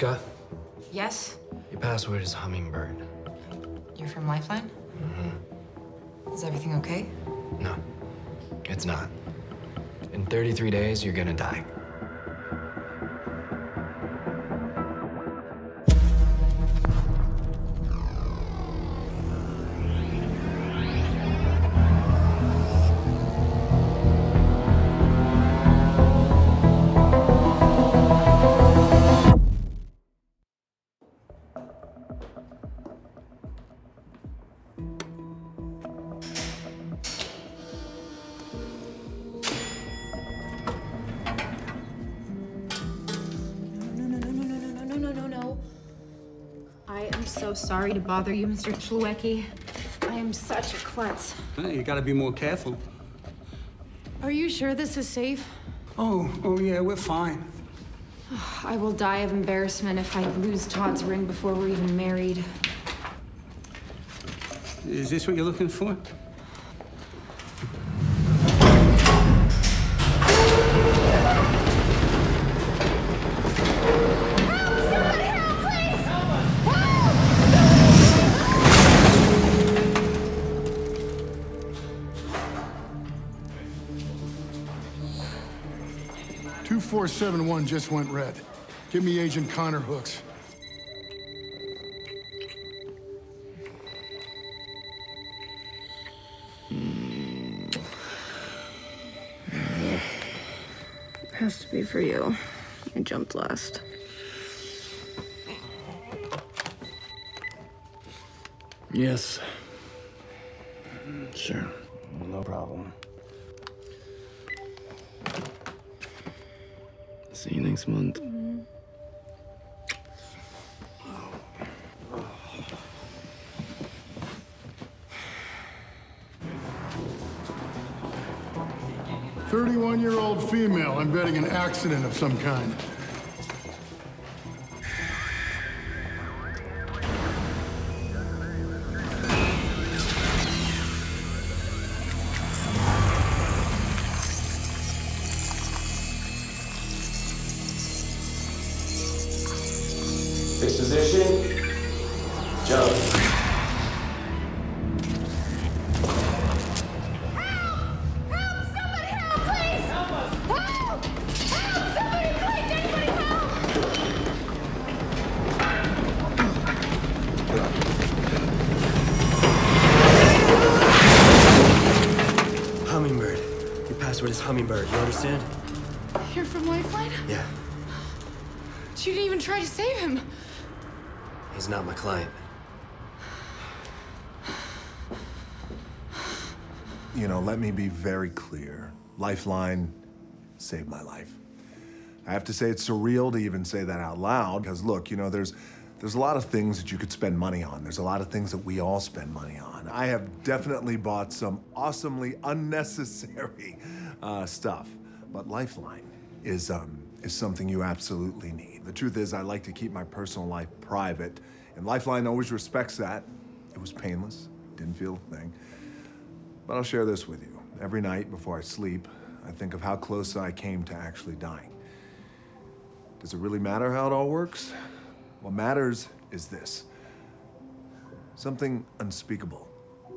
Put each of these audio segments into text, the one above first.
Wiska, Yes? your password is Hummingbird. You're from Lifeline? Mm-hmm. Is everything okay? No, it's not. In 33 days, you're gonna die. Sorry to bother you, Mr. Chlewecki. I am such a klutz. Hey, you gotta be more careful. Are you sure this is safe? Oh, oh yeah, we're fine. I will die of embarrassment if I lose Todd's ring before we're even married. Is this what you're looking for? Four seven one just went red. Give me Agent Conner Hooks. Has to be for you. I jumped last. Yes. Sure. No problem. See you next month. Thirty-one-year-old female. I'm betting an accident of some kind. Your password is Hummingbird. You understand? You're from Lifeline? Yeah. But you didn't even try to save him. He's not my client. You know, let me be very clear. Lifeline saved my life. I have to say it's surreal to even say that out loud because look, you know, there's there's a lot of things that you could spend money on. There's a lot of things that we all spend money on. I have definitely bought some awesomely unnecessary uh, stuff, but Lifeline is um, is something you absolutely need. The truth is, I like to keep my personal life private, and Lifeline always respects that. It was painless, didn't feel a thing. But I'll share this with you. Every night before I sleep, I think of how close I came to actually dying. Does it really matter how it all works? What matters is this. Something unspeakable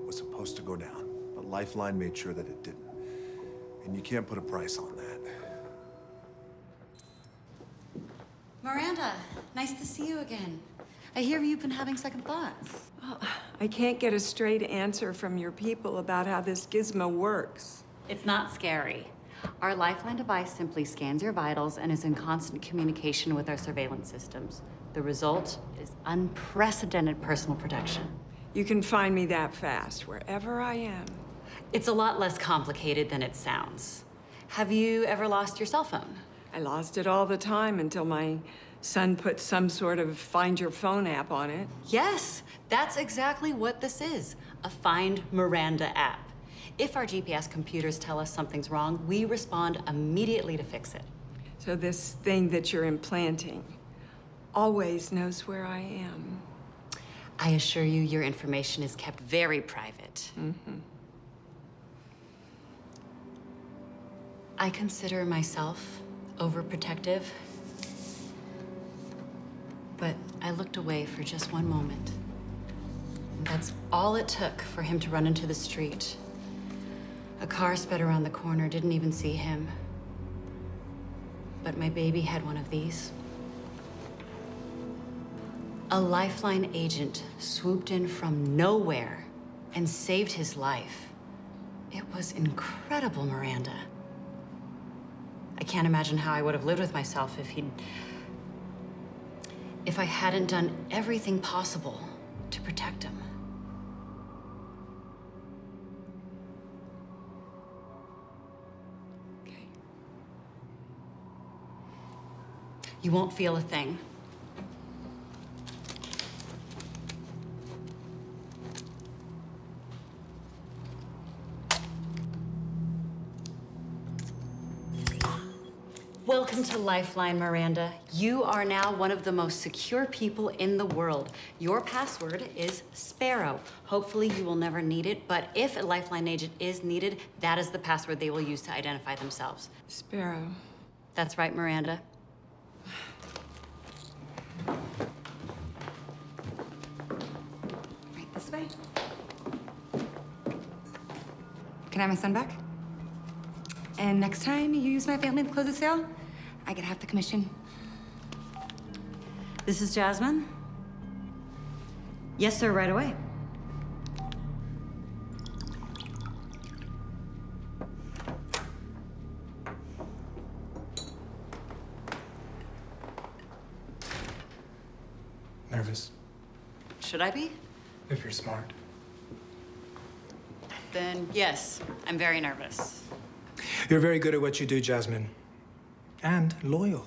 was supposed to go down, but Lifeline made sure that it didn't. And you can't put a price on that. Miranda, nice to see you again. I hear you've been having second thoughts. I can't get a straight answer from your people about how this gizmo works. It's not scary. Our Lifeline device simply scans your vitals and is in constant communication with our surveillance systems. The result is unprecedented personal protection. You can find me that fast, wherever I am. It's a lot less complicated than it sounds. Have you ever lost your cell phone? I lost it all the time until my son put some sort of find your phone app on it. Yes, that's exactly what this is a Find Miranda app. If our GPS computers tell us something's wrong, we respond immediately to fix it. So this thing that you're implanting always knows where I am. I assure you, your information is kept very private. Mm-hmm. I consider myself overprotective. But I looked away for just one moment. That's all it took for him to run into the street. A car sped around the corner, didn't even see him. But my baby had one of these. A Lifeline agent swooped in from nowhere and saved his life. It was incredible, Miranda. I can't imagine how I would have lived with myself if he'd. if I hadn't done everything possible to protect him. Okay. You won't feel a thing. Welcome to Lifeline, Miranda. You are now one of the most secure people in the world. Your password is Sparrow. Hopefully, you will never need it, but if a Lifeline agent is needed, that is the password they will use to identify themselves. Sparrow. That's right, Miranda. Right this way. Can I have my son back? And next time you use my family to close a sale, I get half the commission. This is Jasmine. Yes, sir, right away. Nervous? Should I be? If you're smart. Then yes, I'm very nervous. You're very good at what you do, Jasmine. And loyal.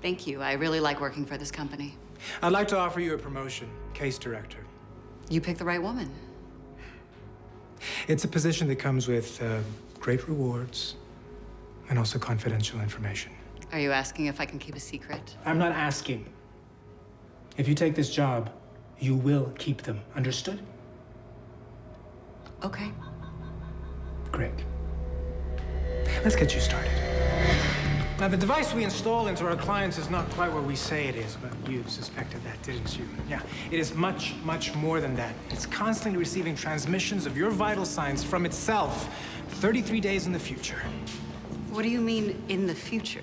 Thank you. I really like working for this company. I'd like to offer you a promotion, case director. You picked the right woman. It's a position that comes with uh, great rewards and also confidential information. Are you asking if I can keep a secret? I'm not asking. If you take this job, you will keep them. Understood? Okay. Great. Let's get you started. Now, the device we install into our clients is not quite what we say it is, but you suspected that, didn't you? Yeah, it is much, much more than that. It's constantly receiving transmissions of your vital signs from itself 33 days in the future. What do you mean, in the future?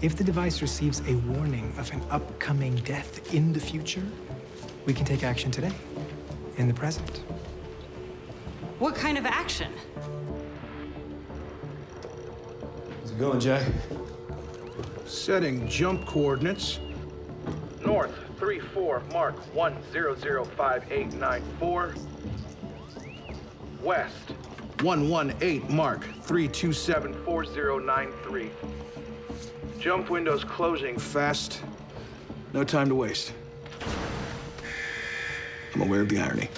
If the device receives a warning of an upcoming death in the future, we can take action today, in the present. What kind of action? How's it going, Jay? Setting jump coordinates. North 34 Mark 1005894. West 118 Mark 3274093. Jump windows closing fast. No time to waste. I'm aware of the irony.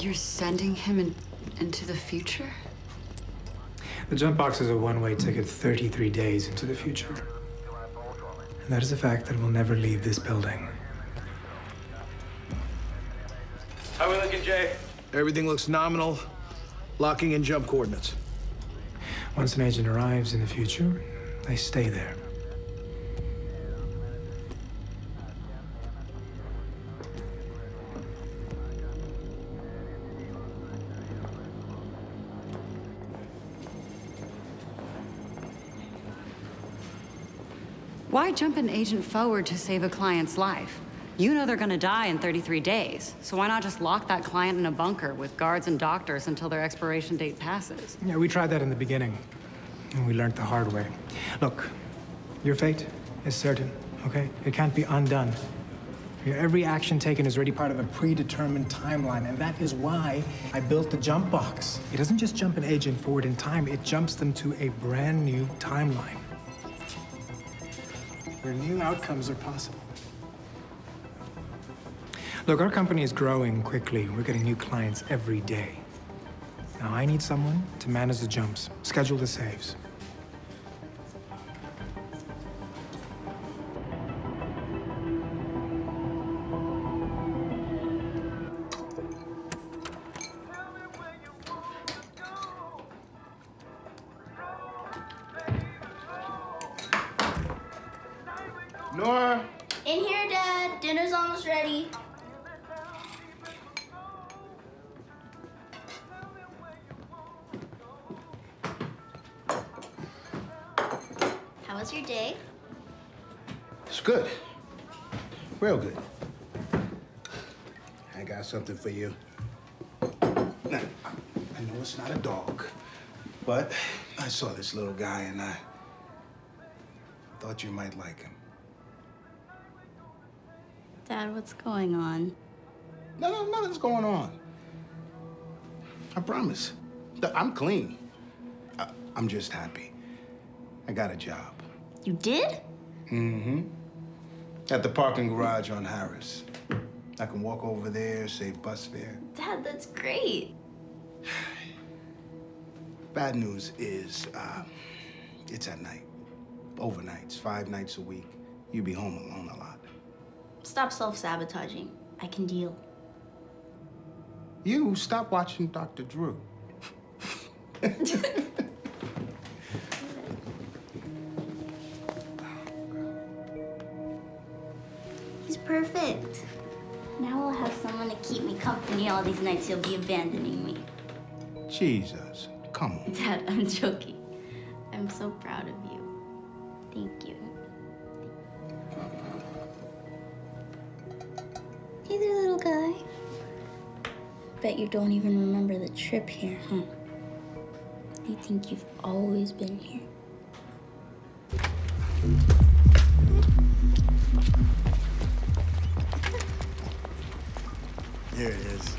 You're sending him in, into the future? The jump box is a one-way ticket 33 days into the future. And that is a fact that will never leave this building. How are we looking, Jay? Everything looks nominal. Locking in jump coordinates. Once an agent arrives in the future, they stay there. Why jump an agent forward to save a client's life? You know they're gonna die in 33 days, so why not just lock that client in a bunker with guards and doctors until their expiration date passes? Yeah, we tried that in the beginning, and we learned the hard way. Look, your fate is certain, okay? It can't be undone. Your every action taken is already part of a predetermined timeline, and that is why I built the jump box. It doesn't just jump an agent forward in time, it jumps them to a brand new timeline where new outcomes are possible. Look, our company is growing quickly. We're getting new clients every day. Now, I need someone to manage the jumps, schedule the saves. Nora? In here, Dad. Dinner's almost ready. How was your day? It's good. Real good. I got something for you. Now, I know it's not a dog, but I saw this little guy and I thought you might like him. Dad, what's going on? No, no, nothing's going on. I promise. I'm clean. I, I'm just happy. I got a job. You did? Mm-hmm. At the parking garage on Harris. I can walk over there, save bus fare. Dad, that's great. Bad news is, uh, it's at night. Overnights, five nights a week. You be home alone a lot. Stop self-sabotaging. I can deal. You stop watching Dr. Drew. He's perfect. Now I'll have someone to keep me company all these nights he'll be abandoning me. Jesus, come on. Dad, I'm joking. I'm so proud of you. Thank you. Hey there, little guy. Bet you don't even remember the trip here, huh? You think you've always been here. Here it is.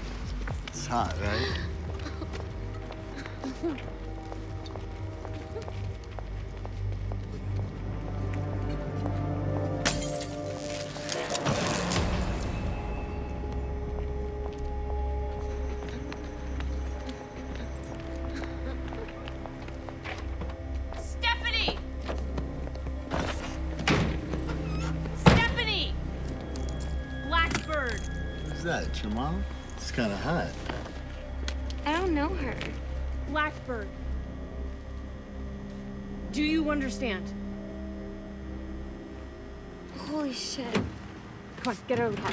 It's hot, right? I don't know her. Blackbird. Do you understand? Holy shit. Come on, get out of the car.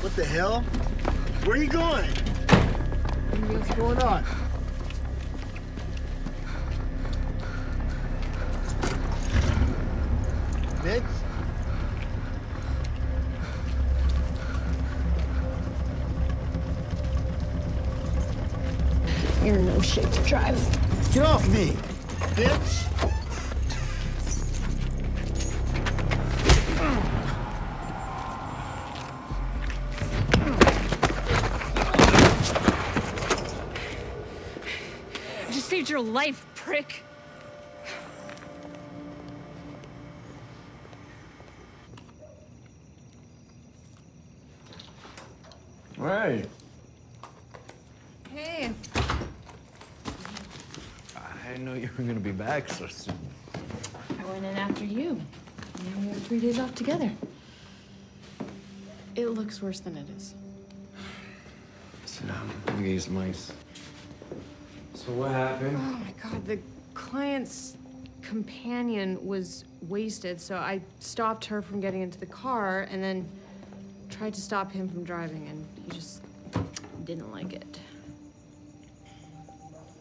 What the hell? Where are you going? What's going on? You're in no shape to drive. Get off me, bitch! I just saved your life, prick. Hey. Hey. I didn't know you were gonna be back so soon. I went in after you. Now we have three days off together. It looks worse than it is. Sit down. Let me get you some. So what happened? Oh my god, the client's companion was wasted, so I stopped her from getting into the car and then tried to stop him from driving, and he just didn't like it.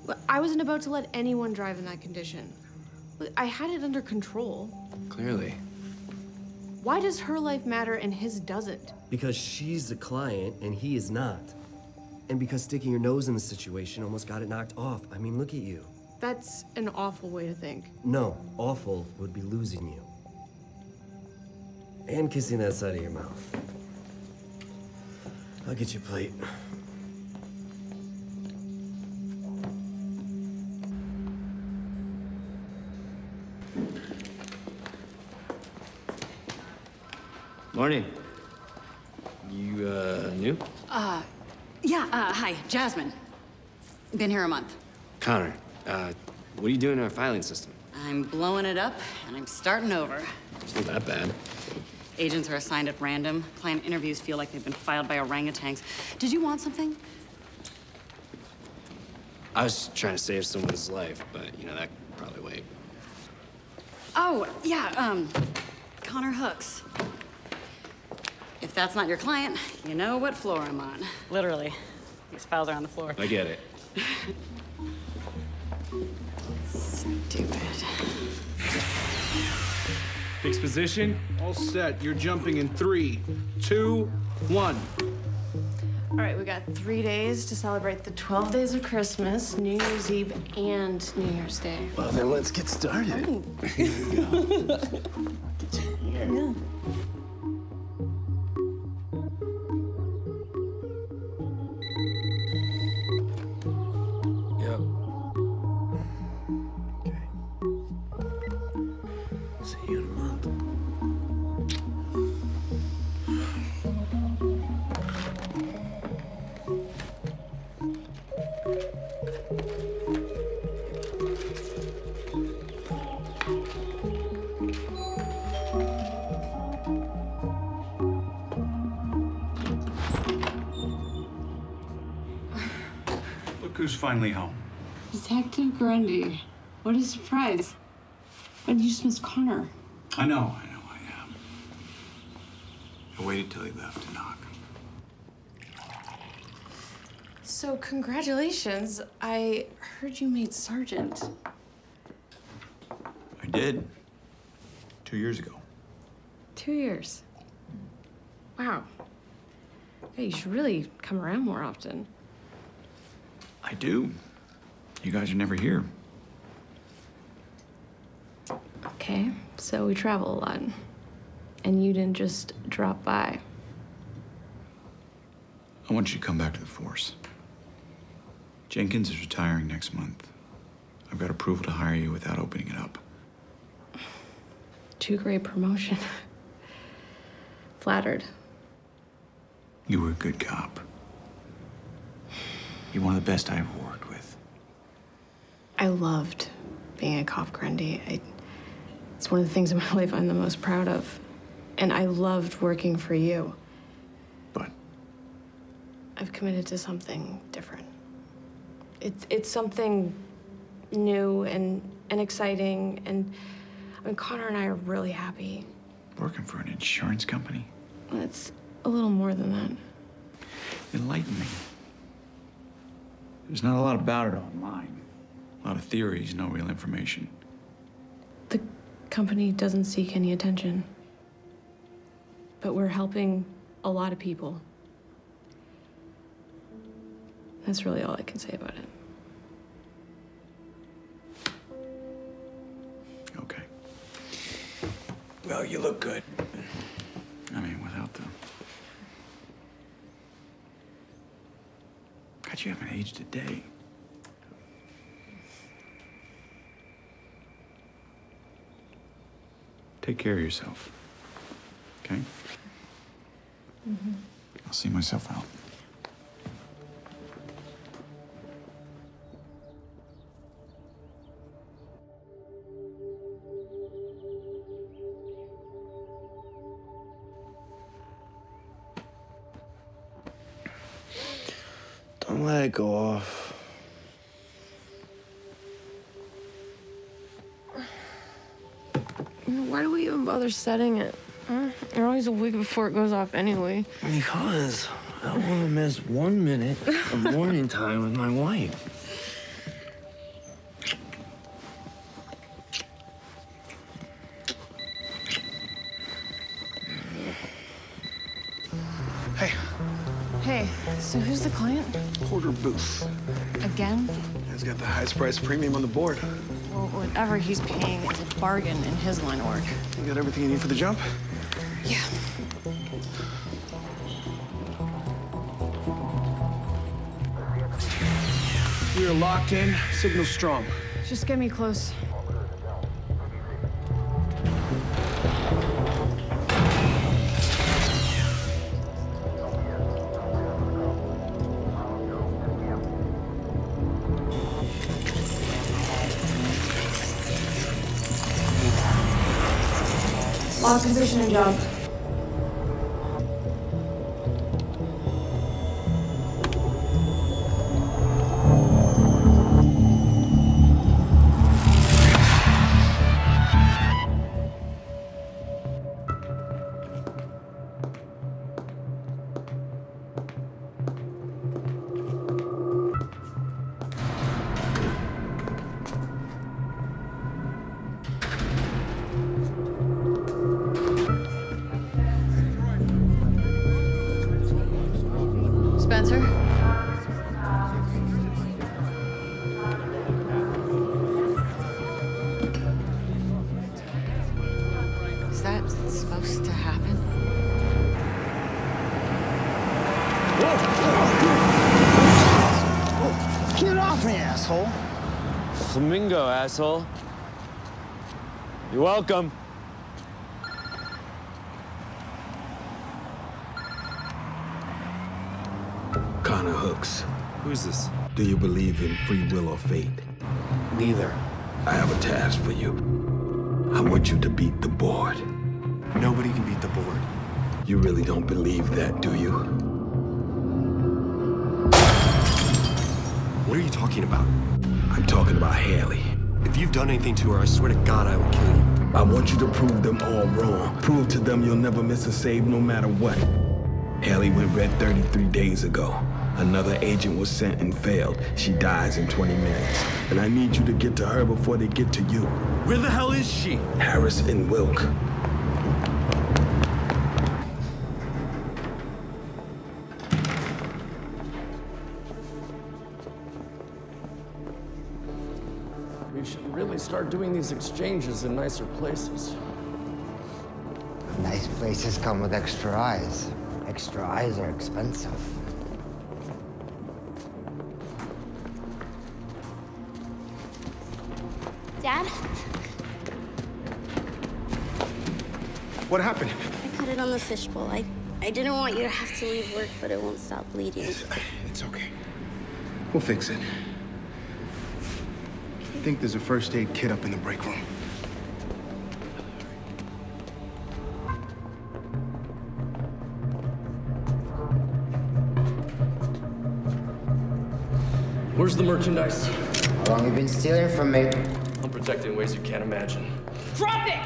But I wasn't about to let anyone drive in that condition. I had it under control. Clearly. Why does her life matter and his doesn't? Because she's the client and he is not. And because sticking your nose in the situation almost got it knocked off. I mean, look at you. That's an awful way to think. No, awful would be losing you. And kissing that side of your mouth. I'll get you a plate. Morning. You, uh, new? Uh, yeah, uh, hi, Jasmine. Been here a month. Conner, uh, what are you doing in our filing system? I'm blowing it up, and I'm starting over. It's not that bad. Agents are assigned at random. Client interviews feel like they've been filed by orangutans. Did you want something? I was trying to save someone's life, but, you know, that could probably wait. Oh, yeah, um, Conner Hooks. If that's not your client, you know what floor I'm on. Literally. These files are on the floor. I get it. Stupid. Fixed position. All set. You're jumping in three, two, one. All right, we got three days to celebrate the 12 days of Christmas, New Year's Eve, and New Year's Day. Well, then let's get started. Here we go. Yeah. Finally home. Detective Grundy. What a surprise. When did you just miss Conner? I know, I know, I am. I waited till he left to knock. So, congratulations. I heard you made sergeant. I did. Two years ago. Two years. Wow. Hey, you should really come around more often. I do. You guys are never here. Okay, so we travel a lot. And you didn't just drop by. I want you to come back to the force. Jenkins is retiring next month. I've got approval to hire you without opening it up. Too great promotion. Flattered. You were a good cop. You're one of the best I've ever worked with. I loved being a cop, Grundy. I, it's one of the things in my life I'm the most proud of. And I loved working for you. But? I've committed to something different. It's, it's something new and, and exciting. And I mean, Conner and I are really happy. Working for an insurance company? It's a little more than that. Enlighten me. There's not a lot about it online. A lot of theories, no real information. The company doesn't seek any attention. But we're helping a lot of people. That's really all I can say about it. Okay. Well, you look good. I mean, without the. God, you haven't aged a day. Take care of yourself. Okay? Mm -hmm. I'll see myself out. Do we even bother setting it? Huh? You're always a week before it goes off anyway. Because I don't want to miss one minute of morning time with my wife. He's got the highest price premium on the board. Well, whatever he's paying is a bargain in his line of work. You got everything you need for the jump? Yeah. We are locked in. Signal strong. Just get me close. Lock position and Spencer. Is that supposed to happen? Get off me, asshole! Flamingo, asshole. You're welcome. Who's this? Do you believe in free will or fate? Neither. I have a task for you. I want you to beat the board. Nobody can beat the board. You really don't believe that, do you? What are you talking about? I'm talking about Haley. If you've done anything to her, I swear to God I will kill you. I want you to prove them all wrong. Prove to them you'll never miss a save no matter what. Haley went red 33 days ago. Another agent was sent and failed. She dies in 20 minutes. And I need you to get to her before they get to you. Where the hell is she? Harris and Wilk. We should really start doing these exchanges in nicer places. Nice places come with extra eyes. Extra eyes are expensive. Dad, What happened? I cut it on the fishbowl. I, I didn't want you to have to leave work, but it won't stop bleeding. It's okay. We'll fix it. I think there's a first aid kit up in the break room. Where's the merchandise? How long you been stealing from me? I'm protected in ways you can't imagine. Drop it!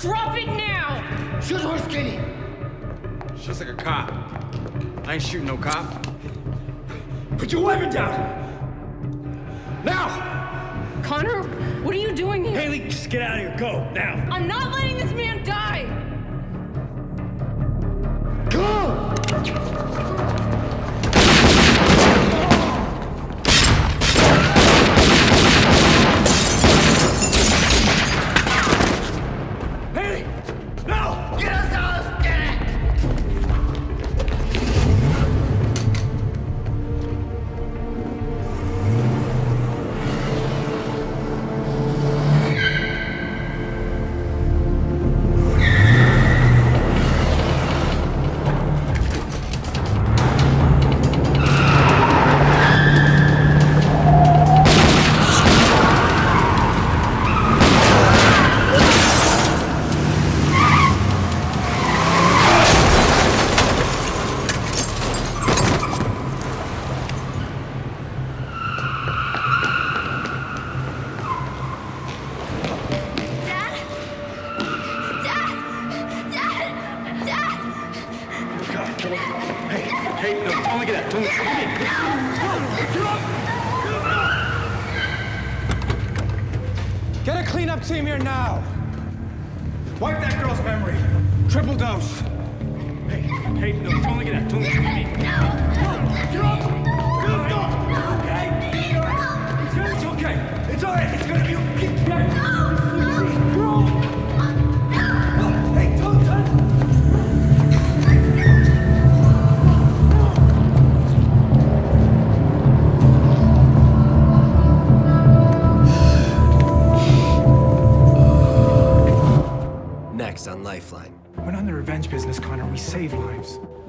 Drop it now! Shoot her skinny! It's just like a cop. I ain't shooting no cop. Put your weapon down! Now! Conner, what are you doing here? Haley, just get out of here. Go, now. I'm not letting this man die! Haley!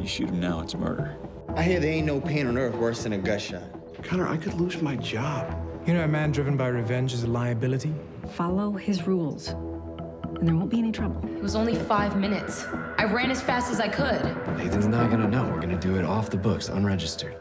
Shoot him now, it's murder. I hear there ain't no pain on earth worse than a gut shot. Conner, I could lose my job. You know, a man driven by revenge is a liability. Follow his rules, and there won't be any trouble. It was only five minutes. I ran as fast as I could. Nathan's not gonna know. We're gonna do it off the books, unregistered.